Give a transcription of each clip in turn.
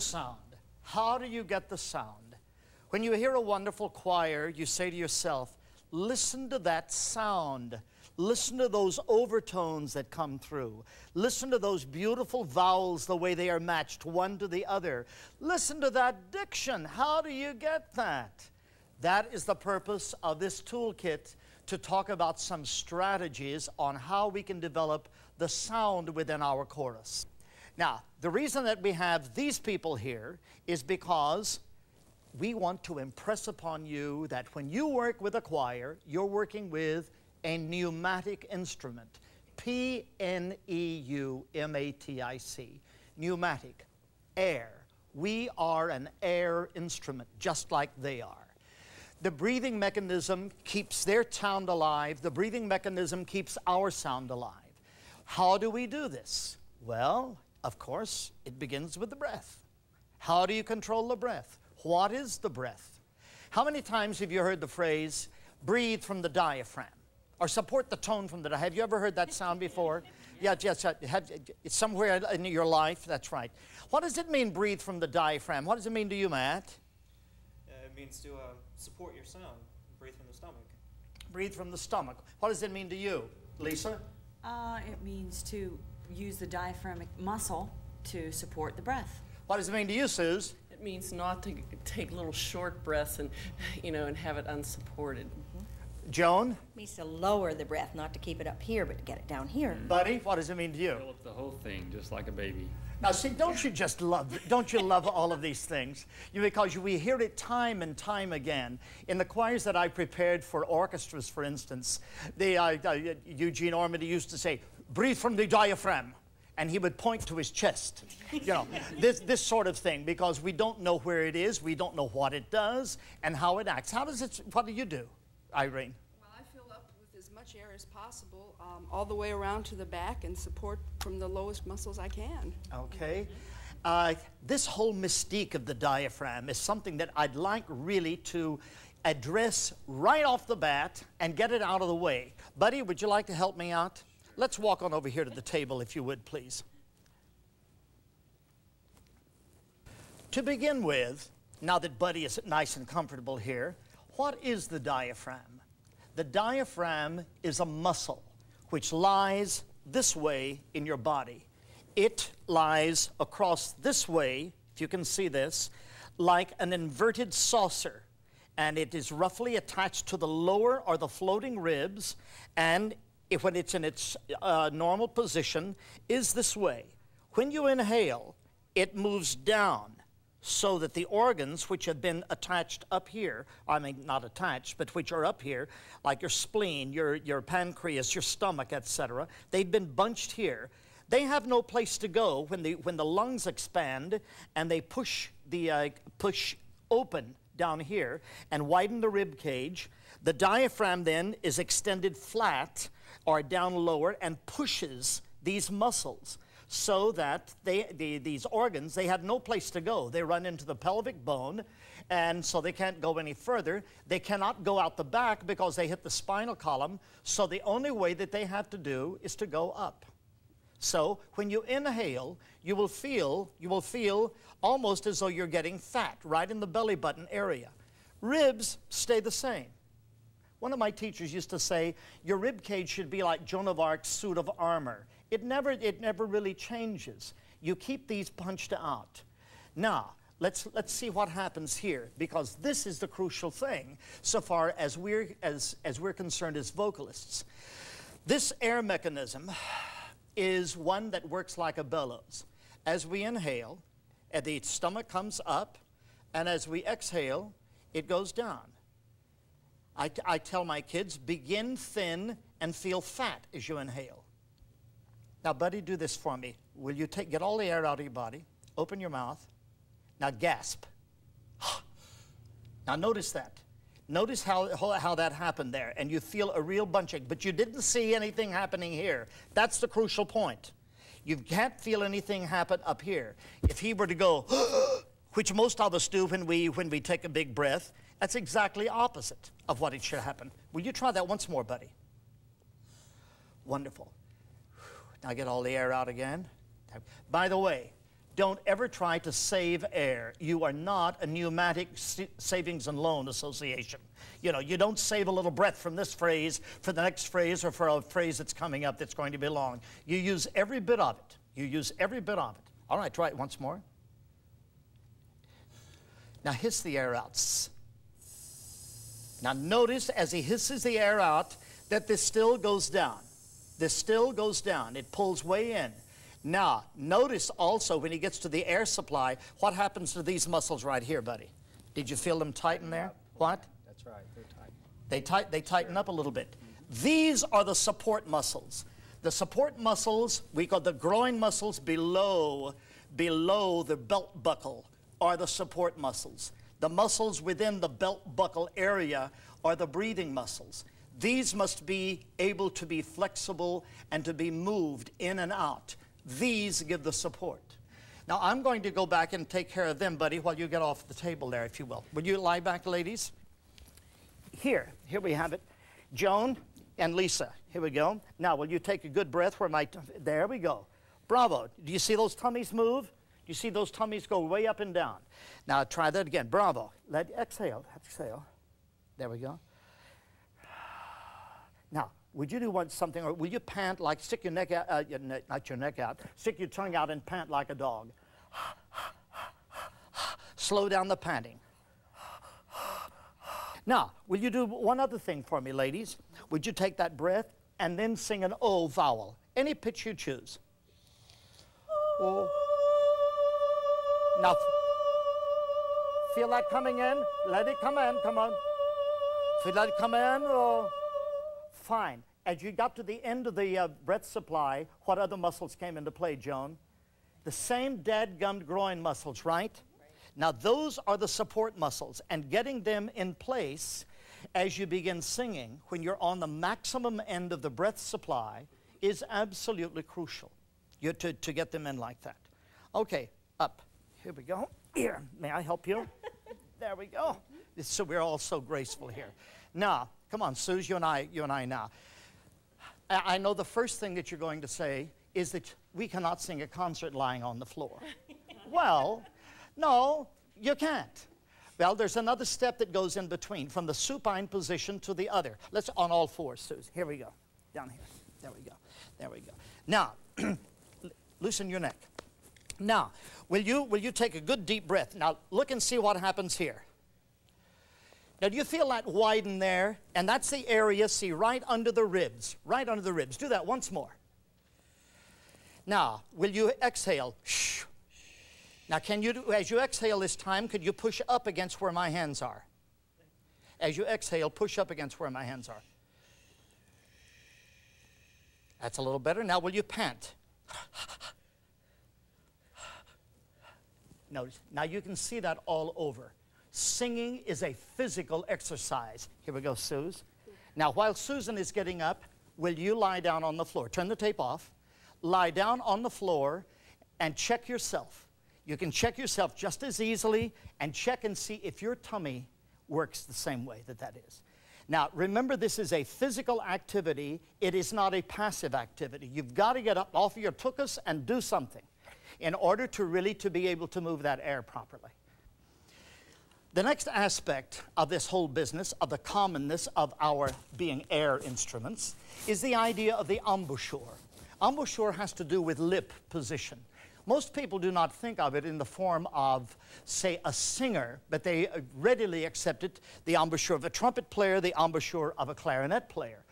sound. How do you get the sound? When you hear a wonderful choir, you say to yourself, listen to that sound. Listen to those overtones that come through. Listen to those beautiful vowels, the way they are matched one to the other. Listen to that diction. How do you get that? That is the purpose of this toolkit to talk about some strategies on how we can develop the sound within our chorus. Now, the reason that we have these people here is because we want to impress upon you that when you work with a choir, you're working with a pneumatic instrument. P N E U M A T I C. Pneumatic. Air. We are an air instrument, just like they are. The breathing mechanism keeps their sound alive. The breathing mechanism keeps our sound alive. How do we do this? Well, of course, it begins with the breath. How do you control the breath? What is the breath? How many times have you heard the phrase, breathe from the diaphragm? Or support the tone from the diaphragm? Have you ever heard that sound before? Yeah, yes, have, it's somewhere in your life, that's right. What does it mean, breathe from the diaphragm? What does it mean to you, Matt? Uh, it means to uh, support your sound, breathe from the stomach. Breathe from the stomach. What does it mean to you, Lisa? Uh, it means to use the diaphragmatic muscle to support the breath. What does it mean to you, Suze? It means not to take little short breaths and, you know, and have it unsupported. Joan? It means to lower the breath, not to keep it up here, but to get it down here. Buddy, what does it mean to you? Fill up the whole thing, just like a baby. Now, see, don't you just love, don't you love all of these things? You, because we hear it time and time again. In the choirs that I prepared for orchestras, for instance, the, uh, uh, Eugene Ormandy used to say, breathe from the diaphragm. And he would point to his chest. You know, this, this sort of thing, because we don't know where it is, we don't know what it does, and how it acts. How does it, what do you do, Irene? Well, I fill up with as much air as possible, um, all the way around to the back, and support from the lowest muscles I can. Okay. Uh, this whole mystique of the diaphragm is something that I'd like really to address right off the bat and get it out of the way. Buddy, would you like to help me out? Let's walk on over here to the table, if you would, please. To begin with, now that Buddy is nice and comfortable here, what is the diaphragm? The diaphragm is a muscle which lies this way in your body. It lies across this way, if you can see this, like an inverted saucer. And it is roughly attached to the lower or the floating ribs, and if, when it's in its uh, normal position, is this way. When you inhale, it moves down so that the organs which have been attached up here, I mean not attached, but which are up here, like your spleen, your, your pancreas, your stomach, etc., they've been bunched here. They have no place to go when the, when the lungs expand and they push, the, uh, push open down here and widen the rib cage. The diaphragm then is extended flat or down lower and pushes these muscles so that they, the, these organs, they have no place to go. They run into the pelvic bone, and so they can't go any further. They cannot go out the back because they hit the spinal column, so the only way that they have to do is to go up. So when you inhale, you will feel, you will feel almost as though you're getting fat right in the belly button area. Ribs stay the same. One of my teachers used to say, your rib cage should be like Joan of Arc's suit of armor. It never, it never really changes. You keep these punched out. Now, let's, let's see what happens here, because this is the crucial thing so far as we're, as, as we're concerned as vocalists. This air mechanism is one that works like a bellows. As we inhale, the stomach comes up, and as we exhale, it goes down. I, I tell my kids, begin thin and feel fat as you inhale. Now, buddy, do this for me. Will you take, get all the air out of your body, open your mouth, now gasp. now, notice that. Notice how, how that happened there, and you feel a real bunching, but you didn't see anything happening here. That's the crucial point. You can't feel anything happen up here. If he were to go, which most of us do when we, when we take a big breath, that's exactly opposite of what it should happen. Will you try that once more, buddy? Wonderful. Now get all the air out again. By the way, Don't ever try to save air. You are not a pneumatic savings and loan association. You know, you don't save a little breath from this phrase for the next phrase or for a phrase that's coming up that's going to be long. You use every bit of it. You use every bit of it. All right, try it once more. Now hiss the air out. Now notice as he hisses the air out that this still goes down. This still goes down. It pulls way in. Now, notice also when he gets to the air supply, what happens to these muscles right here, buddy? Did you feel them tighten there? What? That's right, they're tight. They, tight, they tighten up a little bit. These are the support muscles. The support muscles, we call the groin muscles below, below the belt buckle, are the support muscles. The muscles within the belt buckle area are the breathing muscles. These must be able to be flexible and to be moved in and out. These give the support. Now, I'm going to go back and take care of them, buddy, while you get off the table there, if you will. Would you lie back, ladies? Here, here we have it. Joan and Lisa, here we go. Now, will you take a good breath where my, there we go. Bravo. Do you see those tummies move? You see those tummies go way up and down? Now, try that again. Bravo. Let, exhale, exhale. There we go. Now, would you do one, something, or will you pant like, stick your neck out, uh, your neck, not your neck out, stick your tongue out and pant like a dog? Slow down the panting. Now, will you do one other thing for me, ladies? Would you take that breath and then sing an O vowel? Any pitch you choose. O. Now, feel that coming in? Let it come in, come on. Feel that come in? Or fine. As you got to the end of the uh, breath supply, what other muscles came into play, Joan? The same dead gummed groin muscles, right? Now, those are the support muscles, and getting them in place as you begin singing when you're on the maximum end of the breath supply is absolutely crucial you, to, to get them in like that. Okay, up. Here we go. Here, may I help you? there we go. So we're all so graceful here. Now, come on, Suze, you and I, you and I now. I I know the first thing that you're going to say is that we cannot sing a concert lying on the floor. well, no, you can't. Well, there's another step that goes in between from the supine position to the other. Let's on all fours, Suze. Here we go. Down here. There we go. There we go. Now, loosen your neck. Now, will you, will you take a good deep breath? Now, look and see what happens here. Now, do you feel that widen there? And that's the area, see, right under the ribs. Right under the ribs. Do that once more. Now, will you exhale? Shh. Now, can you, do, as you exhale this time, could you push up against where my hands are? As you exhale, push up against where my hands are. That's a little better. Now, will you pant? Notice, now you can see that all over. Singing is a physical exercise. Here we go, Suze. Now, while Susan is getting up, will you lie down on the floor? Turn the tape off. Lie down on the floor and check yourself. You can check yourself just as easily and check and see if your tummy works the same way that that is. Now, remember, this is a physical activity. It is not a passive activity. You've got to get up off of your tuchus and do something in order to really to be able to move that air properly. The next aspect of this whole business, of the commonness of our being air instruments, is the idea of the embouchure. Embouchure has to do with lip position. Most people do not think of it in the form of, say, a singer, but they uh, readily accept it the embouchure of a trumpet player, the embouchure of a clarinet player.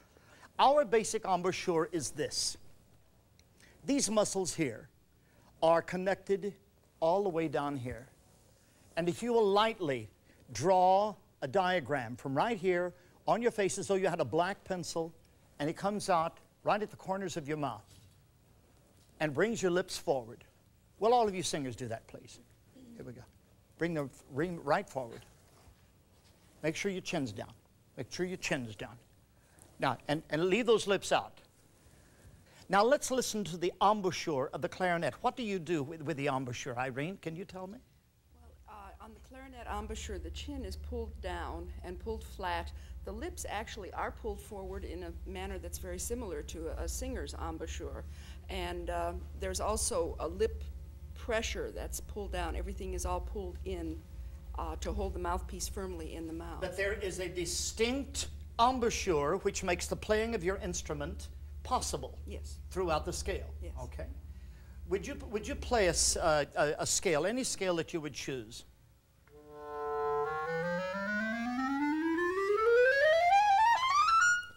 Our basic embouchure is this these muscles here are connected all the way down here. And if you will lightly draw a diagram from right here on your face as though you had a black pencil, and it comes out right at the corners of your mouth and brings your lips forward. Will all of you singers do that, please? Here we go. Bring them bring right forward. Make sure your chin's down. Make sure your chin's down. Now, and, and leave those lips out. Now let's listen to the embouchure of the clarinet. What do you do with, with the embouchure, Irene? Can you tell me? Well, uh, on the clarinet embouchure, the chin is pulled down and pulled flat. The lips actually are pulled forward in a manner that's very similar to a, a singer's embouchure. And uh, there's also a lip pressure that's pulled down. Everything is all pulled in uh, to hold the mouthpiece firmly in the mouth. But there is a distinct embouchure which makes the playing of your instrument possible Yes. throughout the scale. Yes. Okay. Would you, would you play a, uh, a- a scale, any scale that you would choose?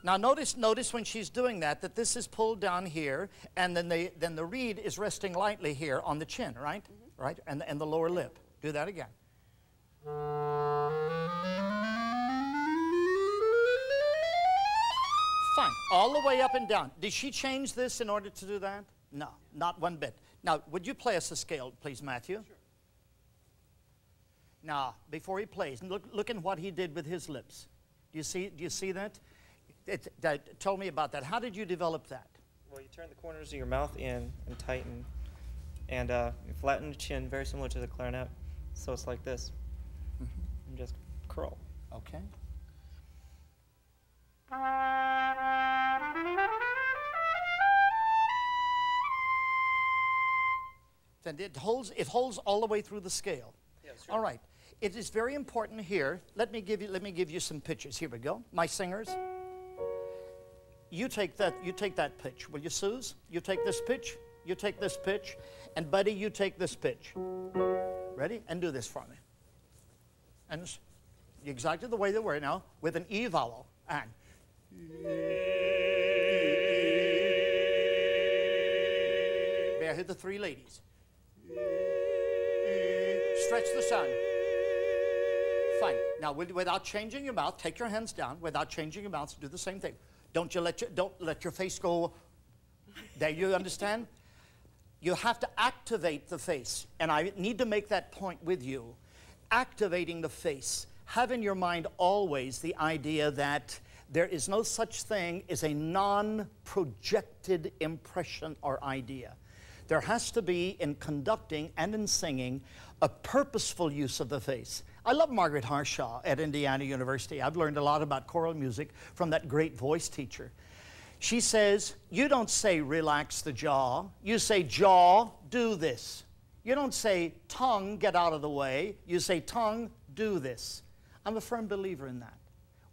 Now notice, notice when she's doing that, that this is pulled down here, and then the, then the reed is resting lightly here on the chin, right? Right, and, and the lower lip. Do that again. All the way up and down. Did she change this in order to do that? No, not one bit. Now, would you play us a scale, please, Matthew? Sure. Now, before he plays, look, look at what he did with his lips. Do you see, do you see that? It, that? Tell me about that. How did you develop that? Well, you turn the corners of your mouth in and tighten, and uh, you flatten the chin, very similar to the clarinet. So it's like this, and just curl. Okay. Then it holds, it holds all the way through the scale. Yes, All right. It is very important here. Let me give you, let me give you some pitches. Here we go. My singers. You take that, you take that pitch. Will you, Suze? You take this pitch. You take this pitch. And Buddy, you take this pitch. Ready? And do this for me. And exactly the way they were now, with an E vowel. And. May I hear the three ladies? Stretch the sun. Fine. Now, without changing your mouth, take your hands down. Without changing your mouth, do the same thing. Don't you let your, don't let your face go. There, you understand? You have to activate the face, and I need to make that point with you. Activating the face. Have in your mind always the idea that there is no such thing as a non projected impression or idea. There has to be, in conducting and in singing, a purposeful use of the face. I love Margaret Harshaw at Indiana University. I've learned a lot about choral music from that great voice teacher. She says, You don't say relax the jaw, you say jaw, do this. You don't say tongue, get out of the way. You say tongue, do this. I'm a firm believer in that.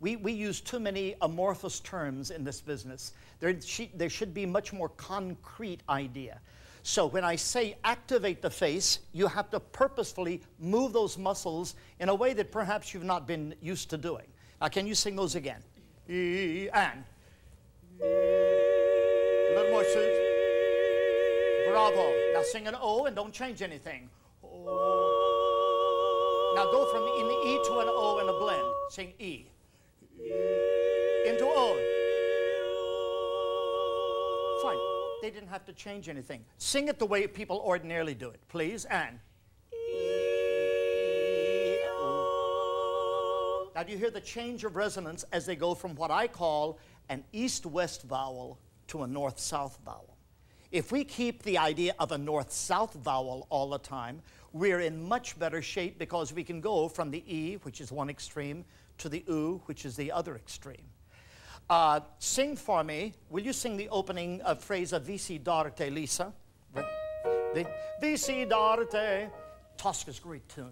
We, we use too many amorphous terms in this business. There, she, there should be much more concrete idea. So when I say activate the face, you have to purposefully move those muscles in a way that perhaps you've not been used to doing. Now, can you sing those again? E and. A little more, Suze. Bravo. Now sing an O and don't change anything. Now go from an E to an O in a blend. Sing E. Into O. Fine. They didn't have to change anything. Sing it the way people ordinarily do it, please. And. Now, do you hear the change of resonance as they go from what I call an east west vowel to a north south vowel? If we keep the idea of a north south vowel all the time, we're in much better shape because we can go from the E, which is one extreme, to the U, which is the other extreme. Uh, sing for me. Will you sing the opening phrase of Vissi d'arte, Lisa? Re- The Vissi d'arte. Tosca's great tune.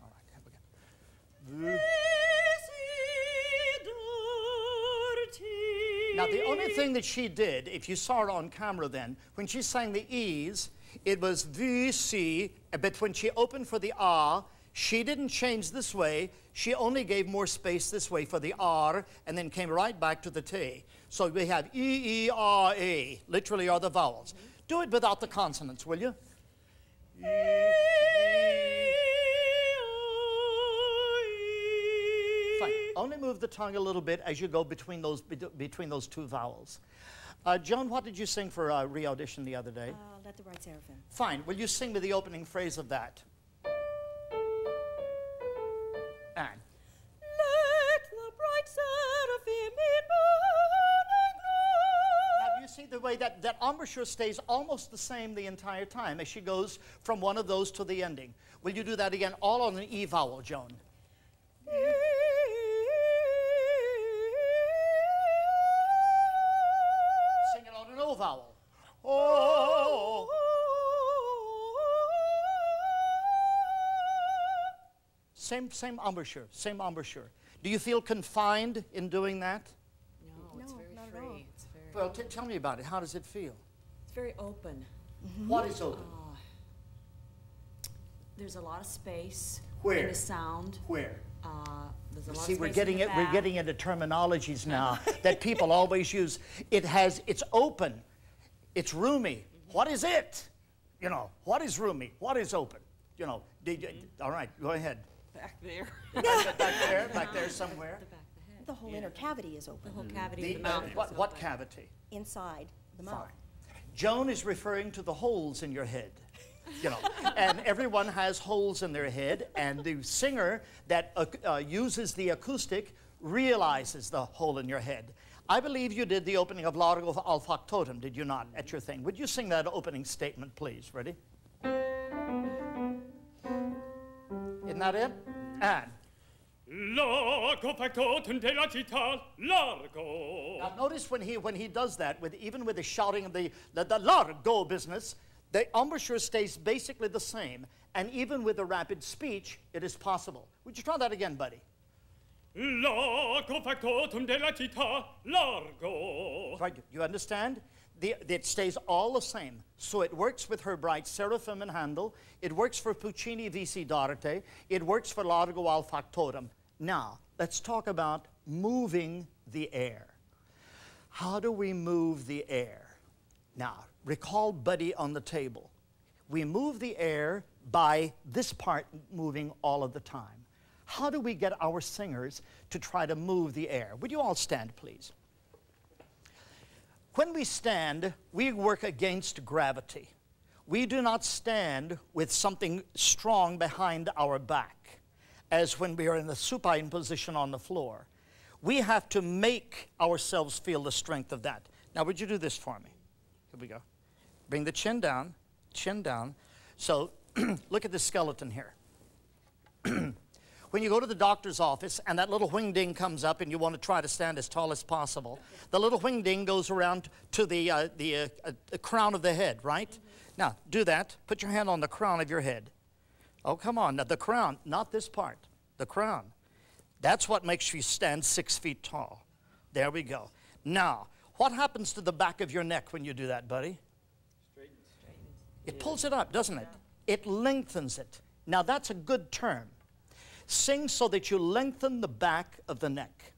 All right, here we go. Now, the only thing that she did, if you saw her on camera then, when she sang the E's, it was V, C, but when she opened for the R, she didn't change this way. She only gave more space this way for the R and then came right back to the T. So we have E, E, R, E, literally are the vowels. Do it without the consonants, will you? Fine. Only move the tongue a little bit as you go between those, bet- between those two vowels. Uh, Joan, what did you sing for uh, re-audition the other day? Uh, let the bright seraphim. Fine. Will you sing me the opening phrase of that? And. Let the bright seraphim in Now, you see the way that, that embouchure stays almost the same the entire time as she goes from one of those to the ending? Will you do that again, all on an E vowel, Joan? Sing it on an O vowel. Oh. Same, same embouchure, same embouchure. Do you feel confined in doing that? No, it's No, very not at all. free. It's very, Well, t- tell me about it. How does it feel? it's very open. What is open? Uh, There's a lot of space. Where? In the sound. Where? Uh, there's a lot See, of we're getting it. the We're getting into terminologies now that people always use. It has. It's open. It's roomy. What is it? You know. What is roomy? What is open? You know. Did you, all right. Go ahead. Back there. back, back there. Back there somewhere. The back the head. The whole inner cavity is open, The whole cavity The, of the uh, mouth. is what, what cavity? inside the mouth. Fine. Joan is referring to the holes in your head. You know, and everyone has holes in their head, and the singer that uh, uh, uses the acoustic realizes the hole in your head. I believe you did the opening of Largo al Factotum, did you not, at your thing? Would you sing that opening statement, please? Ready? That it? And Largo factotum della città, largo. Now notice when he when he does that, with even with the shouting of the the, the largo business, the embouchure stays basically the same, and even with the rapid speech, it is possible. Would you try that again, buddy? Largo factotum della città, largo. Right? You understand? The, it stays all the same. So it works with her bright Seraphim and Handel. It works for Puccini Vissi. It works for Largo al Factotum. Now, let's talk about moving the air. How do we move the air? Now, recall Buddy on the table. We move the air by this part moving all of the time. How do we get our singers to try to move the air? Would you all stand, please? When we stand, we work against gravity. We do not stand with something strong behind our back, as when we are in the supine position on the floor. We have to make ourselves feel the strength of that. Now, would you do this for me? Here we go. Bring the chin down, chin down. So, look at the skeleton here. when you go to the doctor's office and that little wing ding comes up and you want to try to stand as tall as possible, the little wing ding goes around to the, uh, the uh, uh, crown of the head, right? Now, do that. Put your hand on the crown of your head. Oh, come on. Now, the crown, not this part, the crown. That's what makes you stand six feet tall. There we go. Now, what happens to the back of your neck when you do that, buddy? It pulls it up, doesn't it? It lengthens it. Now, that's a good term. Sing so that you lengthen the back of the neck.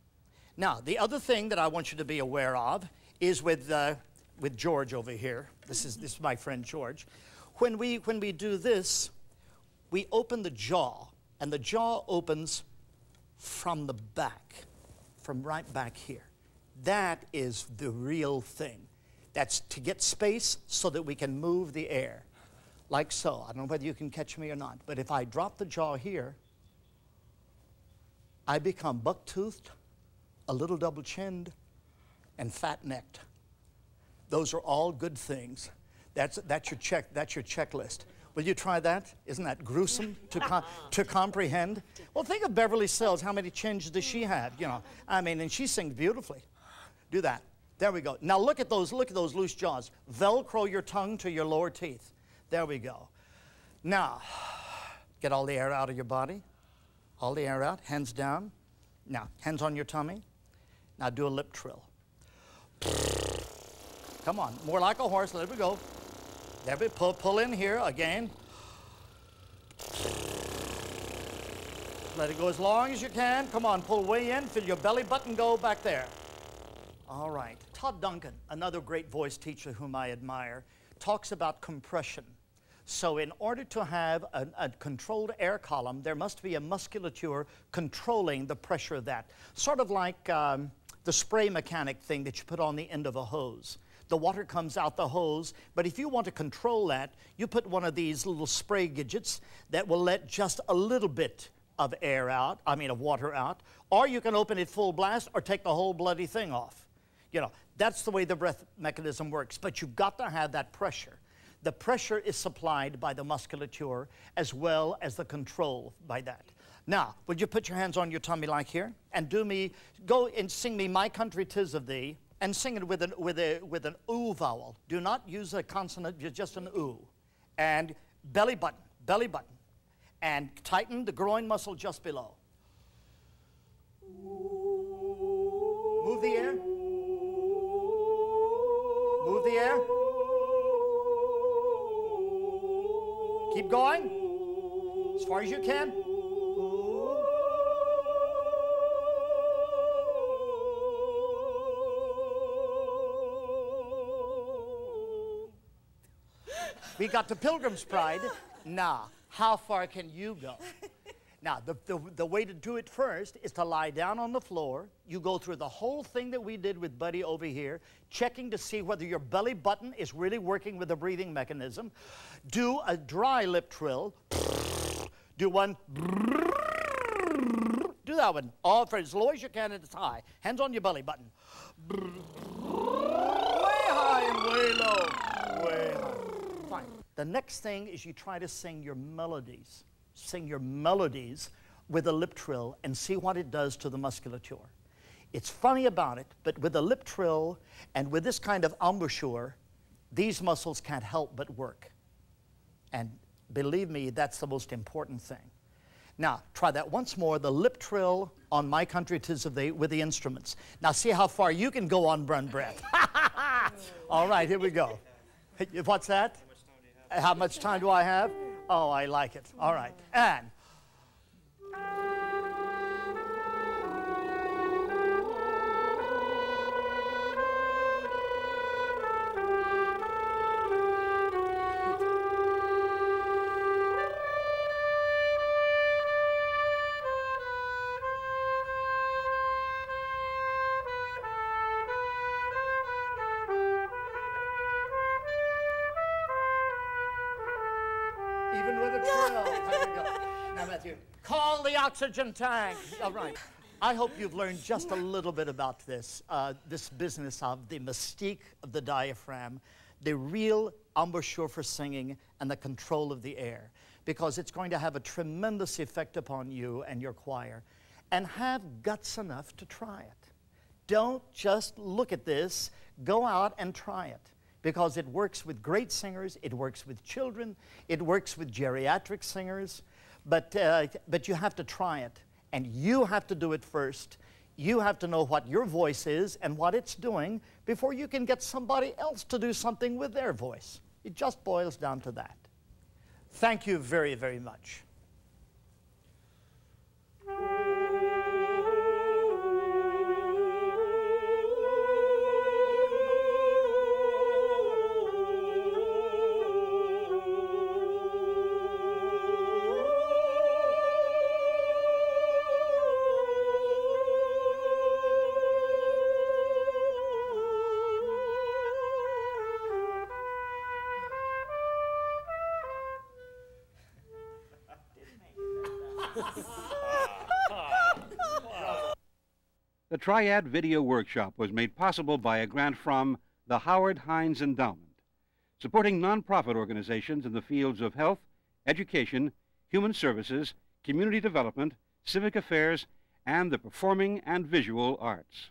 Now, the other thing that I want you to be aware of is with, uh, with George over here. This is, this is my friend George. When we, when we do this, we open the jaw, and the jaw opens from the back, from right back here. That is the real thing. That's to get space so that we can move the air, like so. I don't know whether you can catch me or not, but if I drop the jaw here, I become buck-toothed, a little double-chinned, and fat-necked. Those are all good things. That's, that's, your check, that's your checklist. Will you try that? Isn't that gruesome to, com- to comprehend? Well, think of Beverly Sills. How many chins does she have? You know, I mean, and she sings beautifully. Do that. There we go. Now look at those. Look at those loose jaws. Velcro your tongue to your lower teeth. There we go. Now, get all the air out of your body. All the air out. Hands down. Now, hands on your tummy. Now do a lip trill. Come on, more like a horse. There we go. There we pull, pull in here again. Let it go as long as you can. Come on, pull way in. Feel your belly button go back there. All right. Todd Duncan, another great voice teacher whom I admire, talks about compression. So, in order to have a, a, controlled air column, there must be a musculature controlling the pressure of that. Sort of like um, the spray mechanic thing that you put on the end of a hose. The water comes out the hose, but if you want to control that, you put one of these little spray gadgets that will let just a little bit of air out, I mean, of water out, or you can open it full blast or take the whole bloody thing off. You know, that's the way the breath mechanism works, but you've got to have that pressure. The pressure is supplied by the musculature as well as the control by that. Now, would you put your hands on your tummy like here and do me, go and sing me My Country Tis of Thee and sing it with an, with a, with an oo vowel. Do not use a consonant, just an oo. And belly button, belly button. And tighten the groin muscle just below. Move the air. Move the air. Keep going. As far as you can. We got the Pilgrim's Pride. Nah, how far can you go? Now, the, the, the way to do it first is to lie down on the floor. You go through the whole thing that we did with Buddy over here, checking to see whether your belly button is really working with the breathing mechanism. Do a dry lip trill. Do one. Do that one. All for as low as you can and as high. Hands on your belly button. Way high and way low. Way high. Fine. The next thing is you try to sing your melodies. Sing your melodies with a lip trill and see what it does to the musculature. It's funny about it, but with a lip trill and with this kind of embouchure, these muscles can't help but work. And believe me, that's the most important thing. Now, try that once more, the lip trill on My Country Tis of Thee with the instruments. Now, see how far you can go on run breath. All right, here we go. What's that? How much time do I have? Oh, I like it. All right. And oxygen tank. All right. I hope you've learned just a little bit about this, uh, this business of the mystique of the diaphragm, the real embouchure for singing, and the control of the air, because it's going to have a tremendous effect upon you and your choir. And have guts enough to try it. Don't just look at this, go out and try it because it works with great singers, it works with children, it works with geriatric singers, but, uh, but you have to try it. And you have to do it first. You have to know what your voice is and what it's doing before you can get somebody else to do something with their voice. It just boils down to that. Thank you very, very much. Triad Video Workshop was made possible by a grant from the Howard Heinz Endowment, supporting nonprofit organizations in the fields of health, education, human services, community development, civic affairs, and the performing and visual arts.